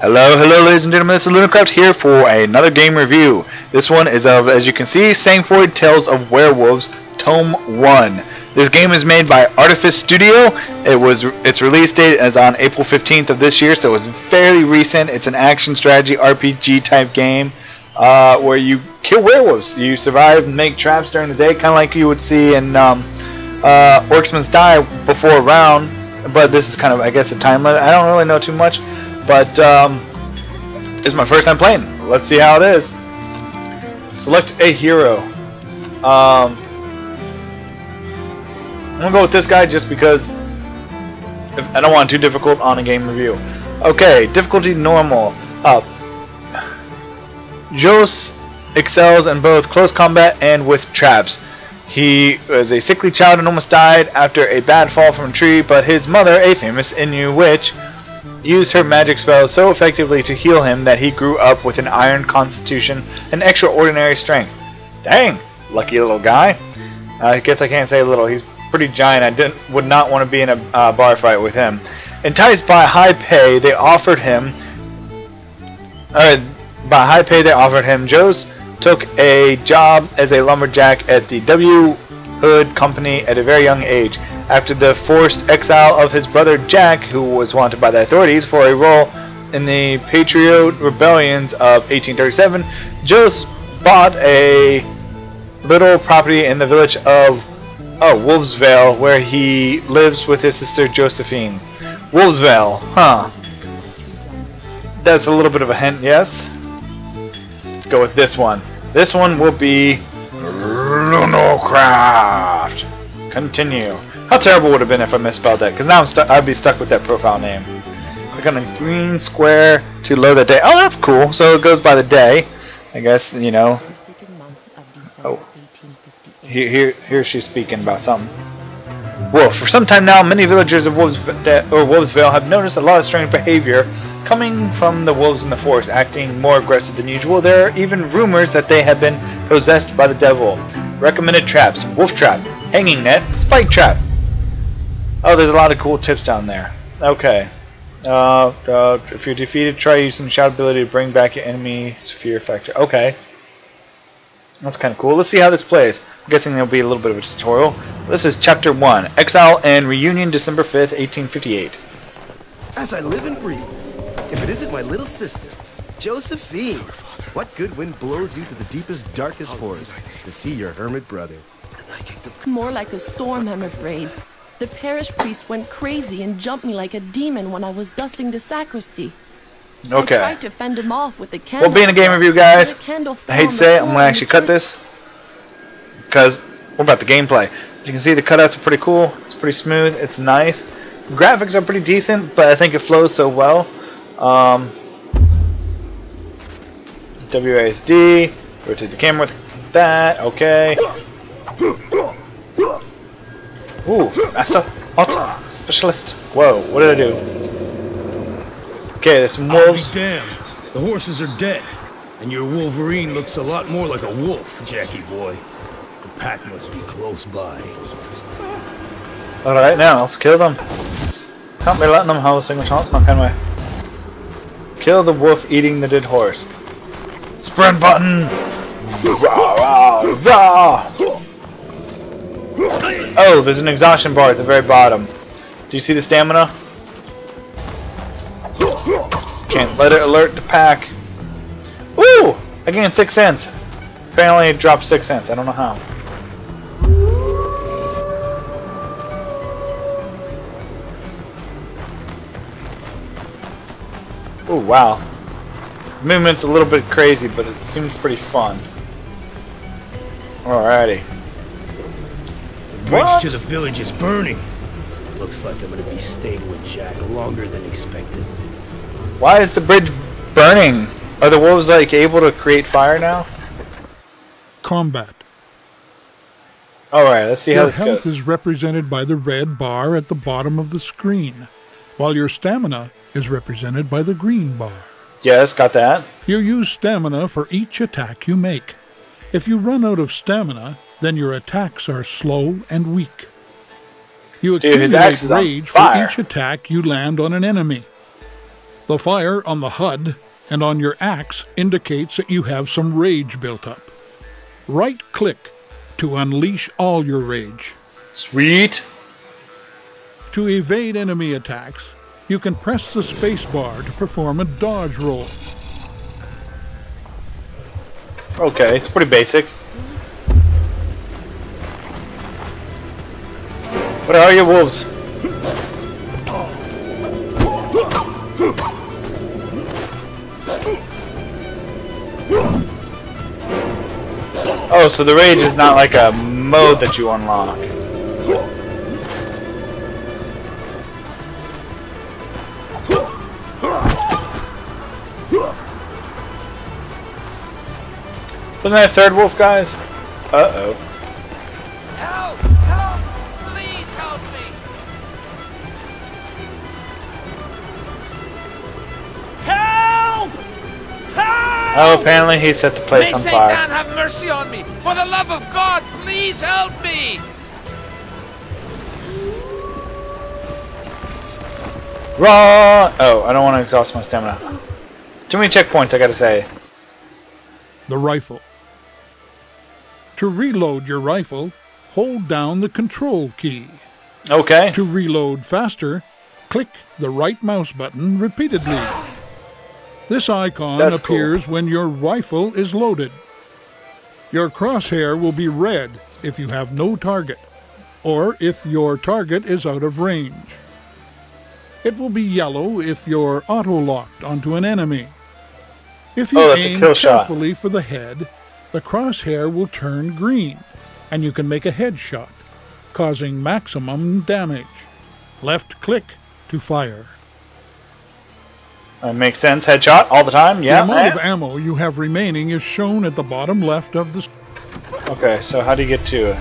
Hello, hello, ladies and gentlemen. This is Lunocraft here for another game review. This one is of, as you can see, Sang-Froid Tales of Werewolves, Tome 1. This game is made by Artifice Studio. It was its release date is on April 15th of this year, so it's fairly recent. It's an action strategy RPG type game uh, where you kill werewolves. You survive and make traps during the day, kind of like you would see in um, uh, Die before a round. But this is kind of, I guess, a time limit. I don't really know too much. But um, it's my first time playing. Let's see how it is. Select a hero. Um, I'm gonna go with this guy just because I don't want too difficult on a game review. Okay, difficulty normal. Up. Jos excels in both close combat and with traps. He was a sickly child and almost died after a bad fall from a tree, but his mother, a famous Innu witch, used her magic spells so effectively to heal him that he grew up with an iron constitution and extraordinary strength. Dang, lucky little guy. I guess I can't say little. He's pretty giant. I didn't would not want to be in a uh, bar fight with him. Enticed by high pay, they offered him. Uh, by high pay, they offered him. Jos took a job as a lumberjack at the W. Hood Company at a very young age. After the forced exile of his brother Jack, who was wanted by the authorities for a role in the Patriot rebellions of 1837, Jos bought a little property in the village of oh Wolfsvale, where he lives with his sister Josephine. Wolfsvale, huh? That's a little bit of a hint, yes. Let's go with this one. This one will be Lunocraft. Continue. How terrible would have been if I misspelled that? Because now I'm stuck. I'd be stuck with that profile name. Click on the green square to load the day. Oh, that's cool. So it goes by the day. I guess you know. Oh, here, here, here she's speaking about something. Wolf. For some time now, many villagers of Wolves or Wolfsvale have noticed a lot of strange behavior coming from the wolves in the forest, acting more aggressive than usual. There are even rumors that they have been possessed by the devil. Recommended traps: wolf trap, hanging net, spike trap. Oh, there's a lot of cool tips down there. Okay. Uh, uh, if you're defeated, try using the shout ability to bring back your enemy's fear factor. Okay. That's kind of cool. Let's see how this plays. I'm guessing there'll be a little bit of a tutorial. This is Chapter 1. Exile and Reunion December 5th, 1858. As I live and breathe, if it isn't my little sister, Josephine, what good wind blows you to the deepest, darkest forest to see your hermit brother? More like a storm, I'm afraid. The parish priest went crazy and jumped me like a demon when I was dusting the sacristy. Okay. I tried to fend him off with the candle. We'll be in a game review, guys. the I hate to say it, I'm going to and actually cut this. Because we're about the gameplay. You can see the cutouts are pretty cool. It's pretty smooth. It's nice. Graphics are pretty decent, but I think it flows so well. Um, WASD. Rotate the camera with that. Okay. Ooh, Master Alt Specialist. Whoa, what did I do? Okay, there's some wolves. damned. The horses are dead. And your Wolverine looks a lot more like a wolf, Jackie boy. The pack must be close by. Alright, now let's kill them. Can't be letting them have a single chance now, can we? Kill the wolf eating the dead horse. Sprint button! Rah, rah, rah. Oh, there's an exhaustion bar at the very bottom. Do you see the stamina? Can't let it alert the pack. Ooh! I gained 6 cents. Apparently it dropped 6 cents. I don't know how. Oh wow. Movement's a little bit crazy, but it seems pretty fun. Alrighty. The bridge What? to the village is burning. Looks like I'm gonna be staying with Jack longer than expected. Why is the bridge burning? Are the wolves like able to create fire now? Combat. Alright, let's see how this goes. Your health is represented by the red bar at the bottom of the screen, while your stamina is represented by the green bar. Yes, got that. You use stamina for each attack you make. If you run out of stamina, then your attacks are slow and weak. You accumulate rage for each attack you land on an enemy. The fire on the HUD and on your axe indicates that you have some rage built up. Right click to unleash all your rage. Sweet. To evade enemy attacks, you can press the space bar to perform a dodge roll. Okay, it's pretty basic. What are you, wolves? Oh, so the rage is not like a mode that you unlock. Wasn't that a third wolf, guys? Uh-oh. Oh, apparently he set the place May on Satan fire. have mercy on me! For the love of God, please help me! Run! Oh, I don't want to exhaust my stamina. Too many checkpoints, I gotta say. The rifle. To reload your rifle, hold down the control key. Okay. To reload faster, click the right mouse button repeatedly. This icon That's cool. appears when your rifle is loaded. Your crosshair will be red if you have no target, or if your target is out of range. It will be yellow if you're auto-locked onto an enemy. If you Oh, aim kill shot. carefully for the head, the crosshair will turn green, and you can make a headshot, causing maximum damage. Left click to fire. That makes sense. Headshot all the time. Yeah. the amount eh? of ammo you have remaining is shown at the bottom left of the. Okay, so how do you get to it?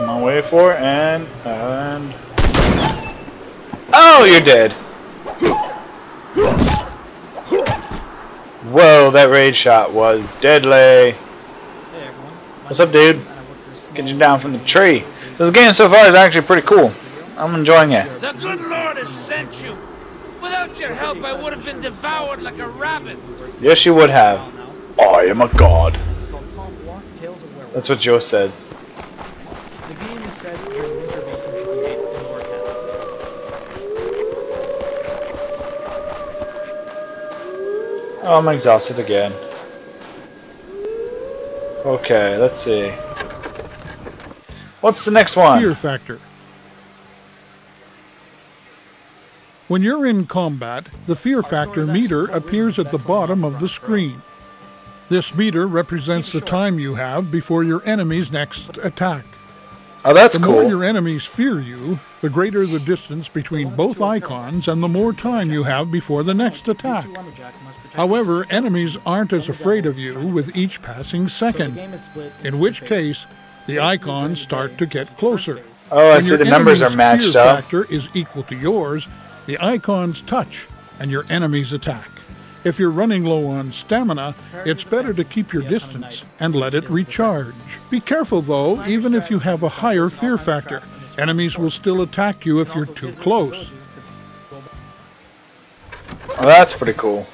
I'm on way for it, and and oh, you're dead. Whoa, that raid shot was deadly. What's up, dude? Get you down from the tree. This game so far is actually pretty cool. I'm enjoying it. The good Lord has sent you! Without your help, I would have been devoured like a rabbit! Yes, you would have. I am a god. It's called Softwalk Tales of Werewolf. That's what Joe said. The game is set Oh, I'm exhausted again. Okay, let's see. What's the next one? Fear factor. When you're in combat, the fear factor meter appears at the bottom of the screen. This meter represents the time you have before your enemy's next attack. Oh, that's The more your enemies fear you, the greater the distance between both icons and the more time you have before the next attack. Two lumberjacks must protect However, enemies aren't as afraid of you with each passing second, game is split into in which case the icons start to get closer. Oh, I When see your the numbers are enemy's matched fear up. factor is equal to yours, the icons touch and your enemies attack. If you're running low on stamina, it's better to keep your distance and let it recharge. Be careful though, even if you have a higher fear factor, enemies will still attack you if you're too close. Oh, that's pretty cool.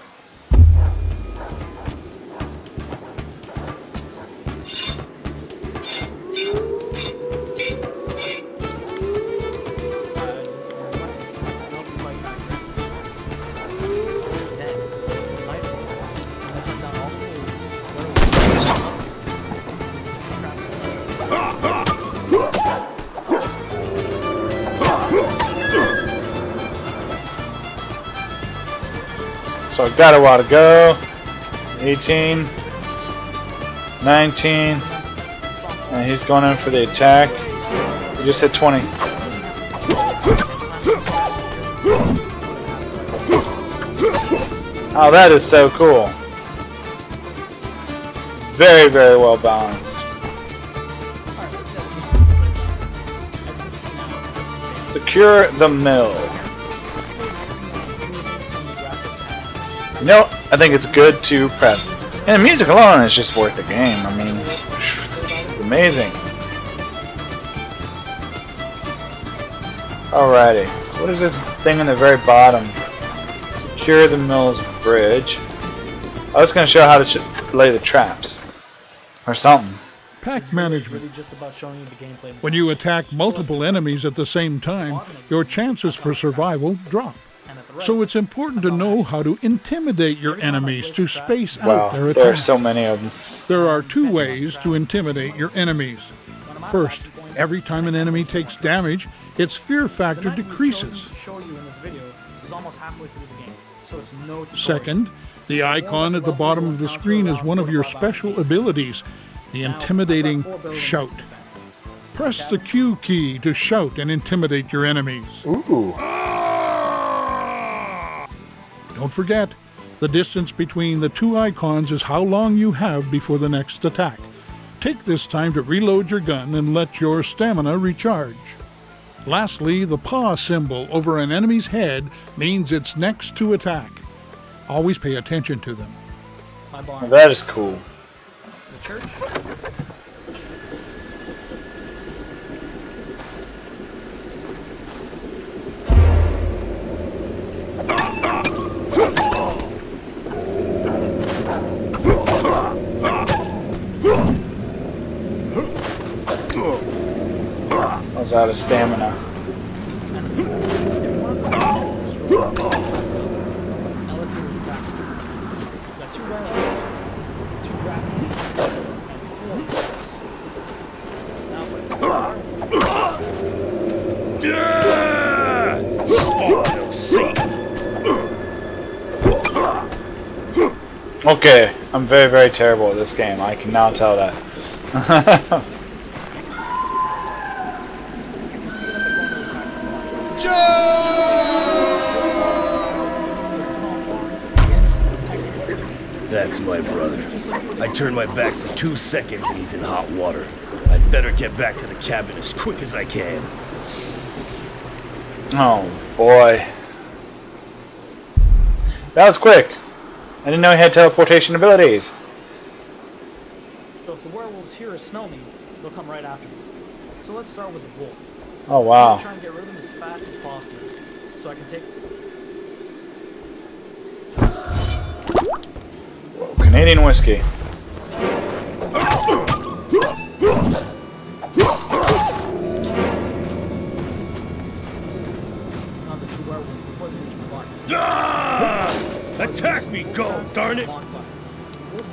Got a while to go. 18, 19, and he's going in for the attack. He just hit 20. Oh, that is so cool. Very, very well balanced. Secure the mill. You know, I think it's good to prep. And the music alone is just worth the game. I mean, it's amazing. Alrighty. What is this thing in the very bottom? Secure the Mills Bridge. I was going to show how to lay the traps. Or something. Pack management. really just about showing you the gameplay. When you attack multiple enemies at the same time, your chances for survival drop. And at the right, So it's important to know how to intimidate your enemies to space Wow, out their there are so many of them. There are two ways to intimidate your enemies. First, every time an enemy takes damage, its fear factor knight we've chosen decreases. to show you in this video is almost halfway through the game, so it's no tutorial. Second, the icon at the bottom of the screen is one of your special abilities, the intimidating shout. Press the Q key to shout and intimidate your enemies. Ooh. Don't forget, the distance between the two icons is how long you have before the next attack. Take this time to reload your gun and let your stamina recharge. Lastly, the paw symbol over an enemy's head means it's next to attack. Always pay attention to them. My barn. That is cool. The church. Spawn of Satan. Okay, I'm very, very terrible at this game. I can now tell that. I turned my back for two seconds and he's in hot water. I'd better get back to the cabin as quick as I can. oh boy. That was quick. I didn't know he had teleportation abilities. So if the werewolves hear or smell me, they'll come right after me. So let's start with the wolves. Oh wow. I'm wow. gonna try and get rid of them as fast as possible, so I can take. Canadian whiskey. Attack me, go, darn it! Wolf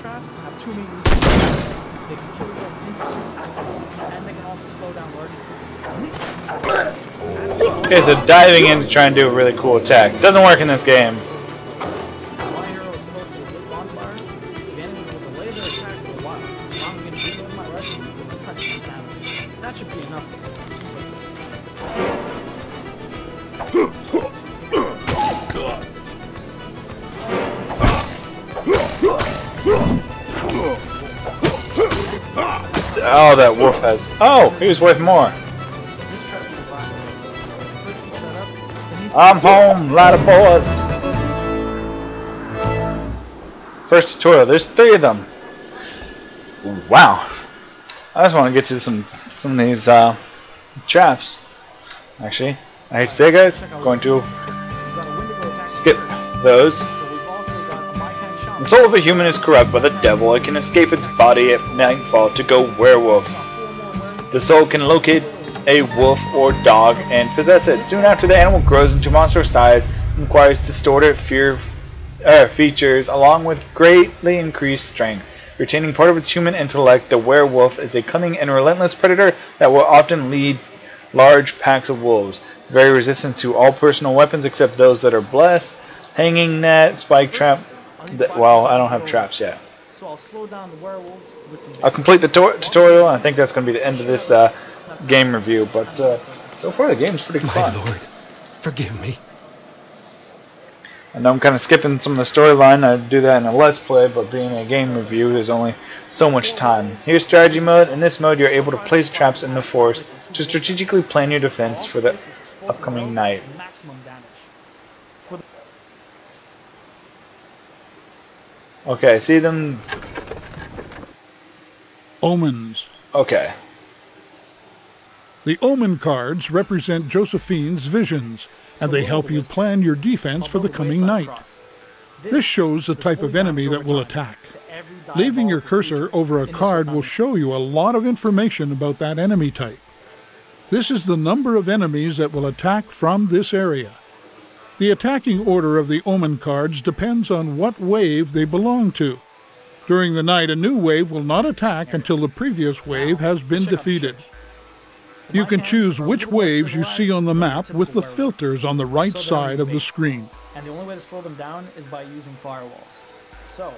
traps have two main. They can kill you instantly, and they can also slow down larger. Okay, so diving in to try and do a really cool attack. Doesn't work in this game. Oh, that wolf has. Oh, he was worth more. I'm home, lot of boys. First tutorial. There's three of them. Wow. I just want to get to some some of these uh, traps. Actually, I hate to say, guys, I'm going to skip those. The soul of a human is corrupt by the devil. It can escape its body at nightfall to go werewolf. The soul can locate a wolf or dog and possess it. Soon after, the animal grows into monster size and acquires distorted fear uh, features along with greatly increased strength. Retaining part of its human intellect, the werewolf is a cunning and relentless predator that will often lead large packs of wolves. It's very resistant to all personal weapons except those that are blessed. Hanging net, spike trap. Th- well, I don't have traps yet. So I'll slow down the werewolves with some. I'll complete the tu- tutorial. I think that's going to be the end of this uh, game review. But uh, so far, the game's pretty My fun. lord, forgive me. I know I'm kind of skipping some of the storyline. I do that in a Let's Play, but being a game review, there's only so much time. Here's strategy mode. In this mode, you're able to place traps in the forest to strategically plan your defense for the upcoming night. Maximum damage. For the Okay, see them. Omens. Okay. The omen cards represent Josephine's visions, and they help you plan your defense for the coming night. This shows the type of enemy that will attack. Leaving your cursor over a card will show you a lot of information about that enemy type. This is the number of enemies that will attack from this area. The attacking order of the omen cards depends on what wave they belong to. During the night, a new wave will not attack until the previous wave has been defeated. You can choose which waves you see on the map with the filters on the right side of the screen. And the only way to slow them down is by using firewalls. So,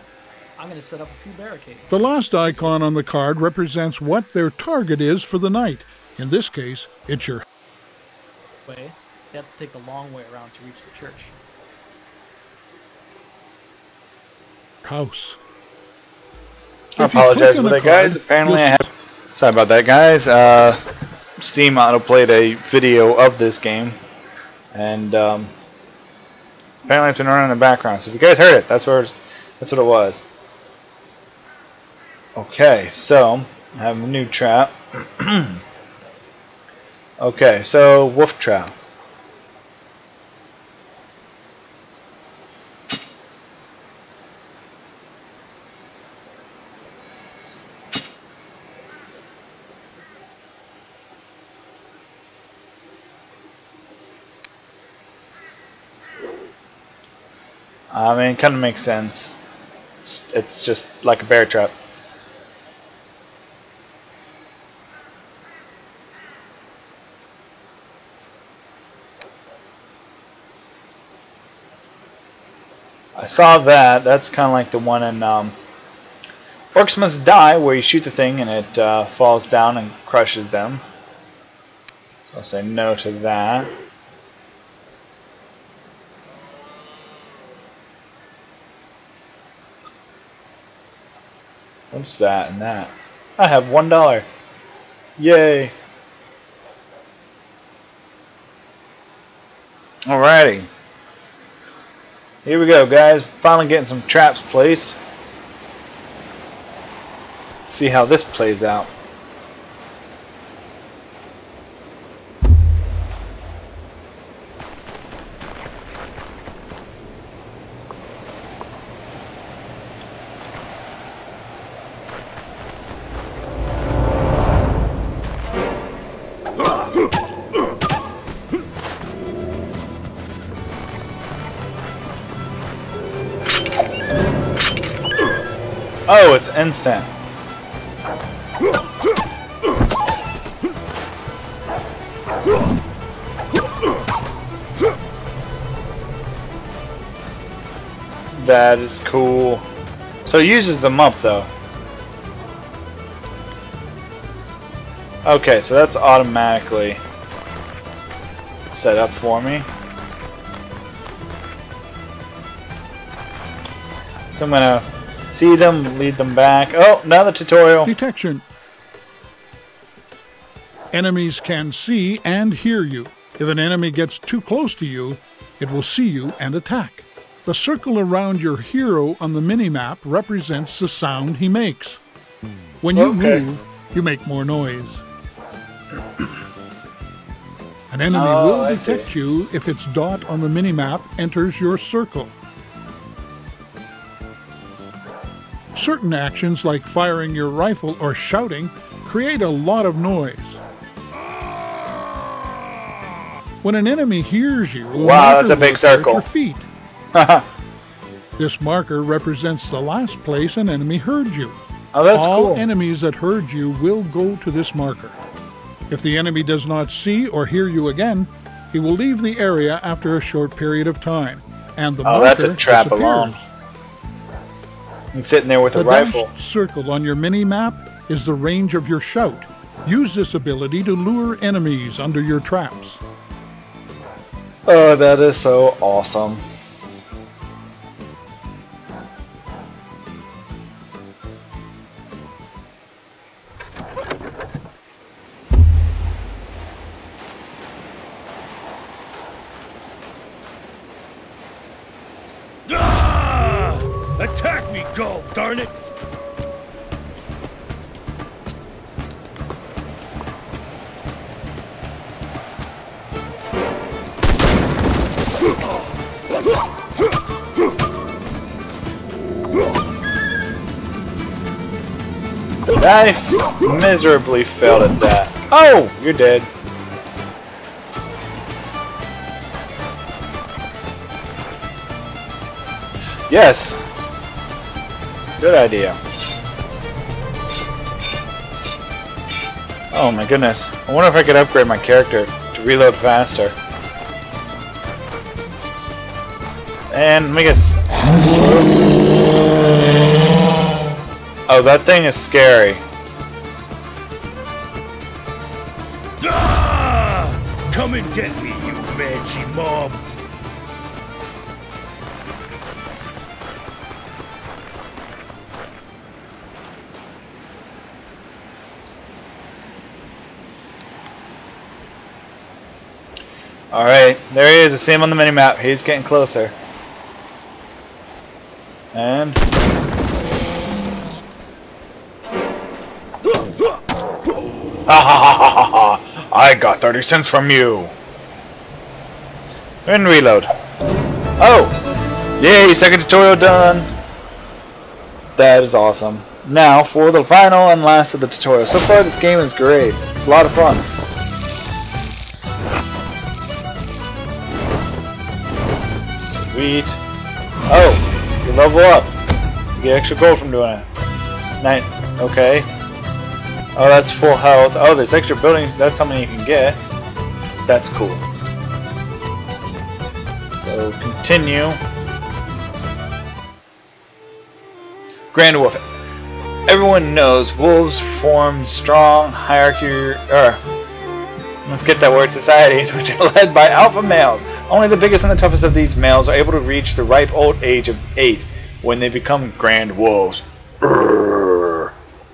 I'm going to set up a few barricades. The last icon on the card represents what their target is for the night. In this case, it's your way. They have to take the long way around to reach the church. house. I If you apologize on for a that, guys. Apparently, I have. Sorry about that, guys. Uh, Steam autoplayed a video of this game, and um, apparently, it's been running in the background. So if you guys heard it, that's where that's what it was. Okay, so I have a new trap. okay, so wolf trap. I mean, it kind of makes sense. It's, it's just like a bear trap. I saw that. That's kind of like the one in um, Orcs Must Die, where you shoot the thing and it uh, falls down and crushes them. So I'll say no to that. What's that and that? I have one dollar. Yay. Alrighty. Here we go, guys. Finally getting some traps placed. See how this plays out. Instant. That is cool. So it uses them up though. Okay, so that's automatically set up for me. So I'm gonna see them, lead them back. Oh, another tutorial. Detection. Enemies can see and hear you. If an enemy gets too close to you, it will see you and attack. The circle around your hero on the minimap represents the sound he makes. When you Okay. move, you make more noise. An enemy Oh, will detect you if its dot on the minimap enters your circle. Certain actions like firing your rifle or shouting create a lot of noise. When an enemy hears you, Wow, that's a big will appear at circle. Your feet. This marker represents the last place an enemy heard you. Oh, that's All cool. enemies that heard you will go to this marker. If the enemy does not see or hear you again, he will leave the area after a short period of time, and the Oh, marker that's a trap disappears. alone. I'm sitting there with a The rifle. dashed circle on your mini map is the range of your shout. Use this ability to lure enemies under your traps. Oh, that is so awesome. I miserably failed at that. Oh, you're dead. Yes. Good idea. Oh my goodness. I wonder if I could upgrade my character to reload faster. And let me guess. Oh, that thing is scary. Ah! Come and get me, you mangy mob! Alright, there he is. I see him on the minimap. He's getting closer. And... Ha ha ha ha ha! I got 30 cents from you! And reload. Oh! Yay, second tutorial done! That is awesome. Now, for the final and last of the tutorial. So far, this game is great. It's a lot of fun. Sweet. Oh, you level up. You get extra gold from doing it. Nine. Okay. Oh, that's full health. Oh, there's extra building. That's how many you can get. That's cool. So continue. Grand Wolf. Everyone knows wolves form strong hierarchy. Er, let's get that word. Societies which are led by alpha males. Only the biggest and the toughest of these males are able to reach the ripe old age of eight when they become grand wolves. Urgh.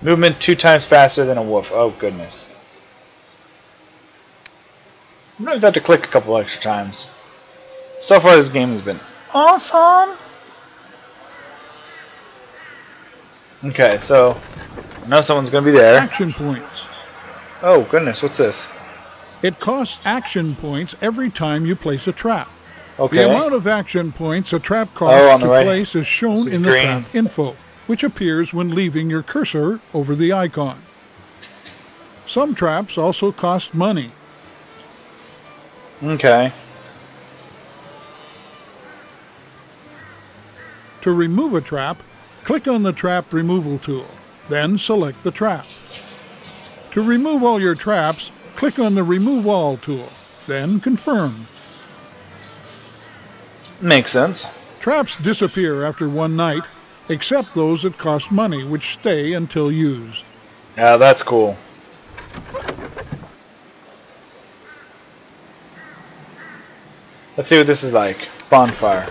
Movement two times faster than a wolf. Oh goodness. Sometimes I have to click a couple extra times. So far this game has been awesome. Okay, so I know someone's gonna be there. Action points. Oh goodness, what's this? It costs action points every time you place a trap. Okay. The amount of action points a trap oh, costs Oh, to right. place is shown is in the green. trap info, which appears when leaving your cursor over the icon. Some traps also cost money. Okay. To remove a trap, click on the trap removal tool, then select the trap. To remove all your traps, click on the remove all tool, then confirm. Makes sense. Traps disappear after one night, except those that cost money, which stay until used. Yeah, that's cool. Let's see what this is like. Bonfire.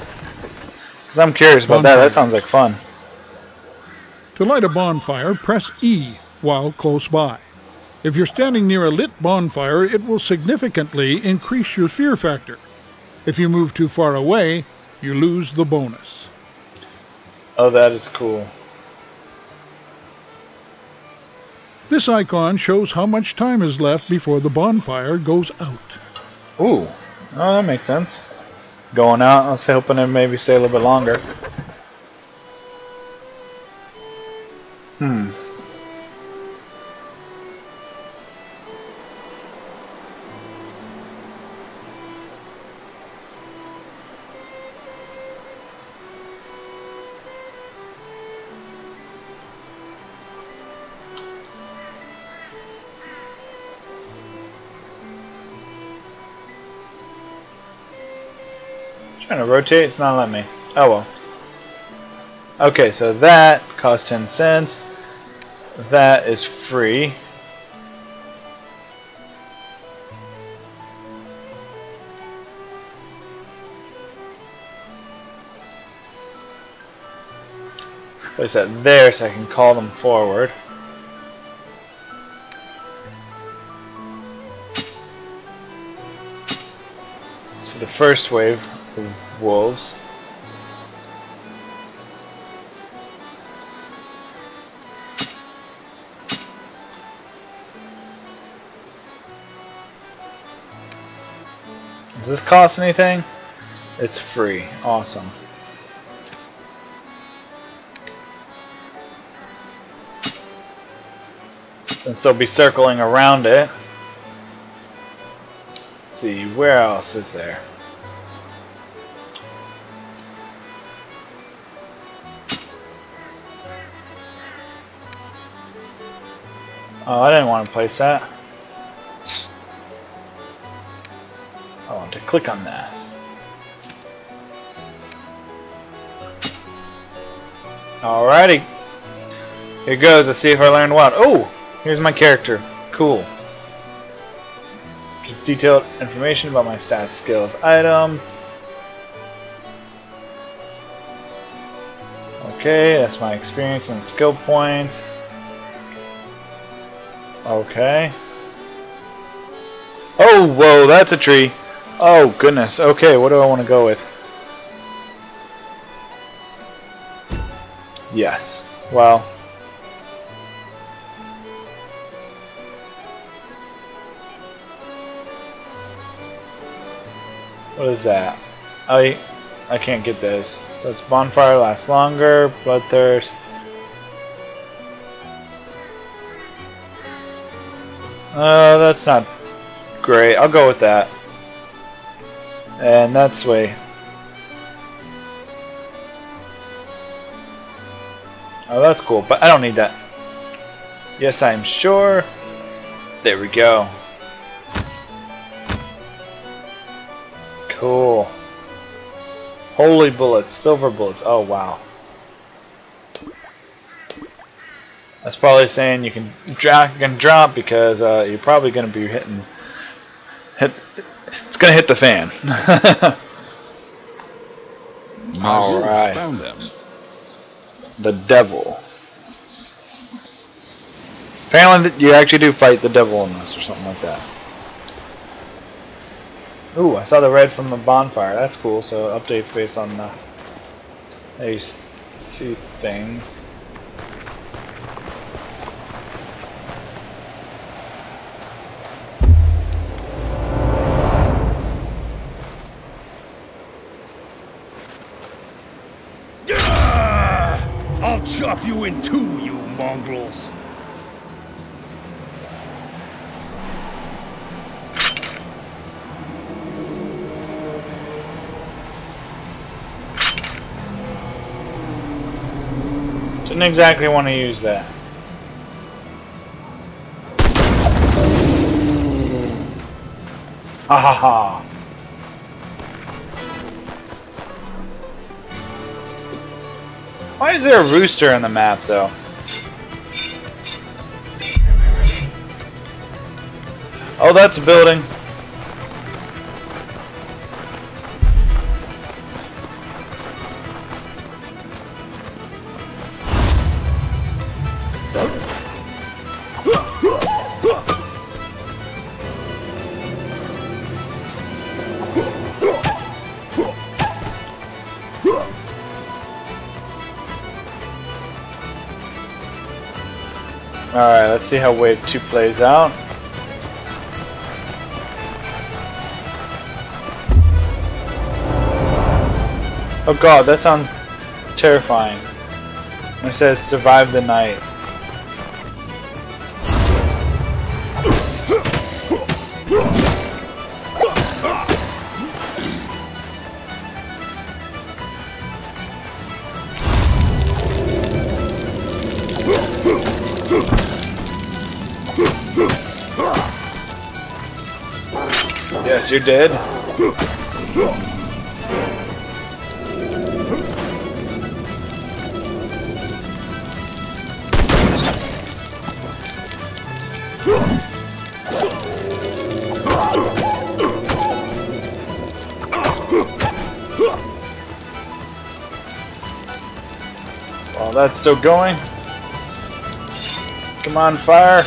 Because I'm curious about that. That sounds like fun. To light a bonfire, press E while close by. If you're standing near a lit bonfire, it will significantly increase your fear factor. If you move too far away, you lose the bonus. Oh, that is cool. This icon shows how much time is left before the bonfire goes out. Ooh. Oh, that makes sense. Going out, I was hoping to maybe stay a little bit longer. Hmm. Trying to rotate, it's not letting me. Oh well. Okay, so that costs 10 cents. That is free. Place that there so I can call them forward. So the first wave the wolves. Does this cost anything? It's free. Awesome. Since they'll be circling around it. Let's see, where else is there? Oh, I didn't want to place that. I want to click on that. Alrighty. Here goes. Let's see if I learned what. Oh! Here's my character. Cool. Detailed information about my stats, skills, item. Okay, that's my experience and skill points. Okay. Oh, whoa, that's a tree. Oh, goodness. Okay, what do I want to go with? Yes. Well. What is that? I I can't get those. That's bonfire lasts longer, bloodthirst. Uh, that's not great. I'll go with that. And that's way. Oh, that's cool, but I don't need that. Yes, I'm sure. There we go. Cool. Holy bullets, silver bullets. Oh, wow. That's probably saying you can drop, you can drop because uh, you're probably going to be hitting. Hit, it's going to hit the fan. All right. Found them. The devil. Apparently, you actually do fight the devil in this, or something like that. Ooh, I saw the red from the bonfire. That's cool. So updates based on the. You see things. In two, you mongrels. Didn't exactly want to use that. Ha ha ha. Why is there a rooster in the map though? Oh, that's a building. See how wave 2 plays out. Oh god, that sounds terrifying. It says survive the night. You're dead. While that's still going. Come on, fire.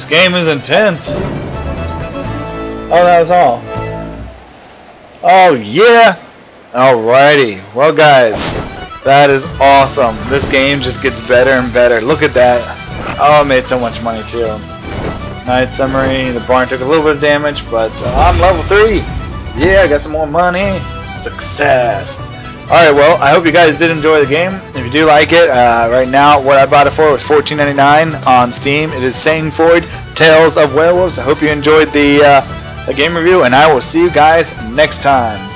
This game is intense. Oh, that was all. Oh, yeah. Alrighty. Well, guys, that is awesome. This game just gets better and better. Look at that. Oh, I made so much money, too. Night summary. The barn took a little bit of damage, but uh, I'm level 3. Yeah, I got some more money. Success. Alright, well, I hope you guys did enjoy the game. If you do like it, uh, right now, what I bought it for was $14.99 on Steam. It is Sang-Froid Tales of Werewolves. I hope you enjoyed the, uh, the game review, and I will see you guys next time.